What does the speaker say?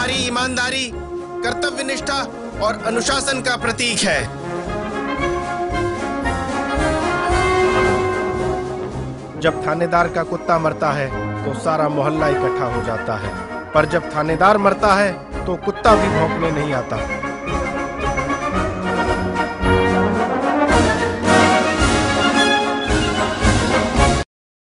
हमारी ईमानदारी कर्तव्य निष्ठा और अनुशासन का प्रतीक है। जब थानेदार का कुत्ता मरता है तो सारा मोहल्ला इकट्ठा हो जाता है। पर जब थानेदार मरता है तो कुत्ता भी भौंकने नहीं आता।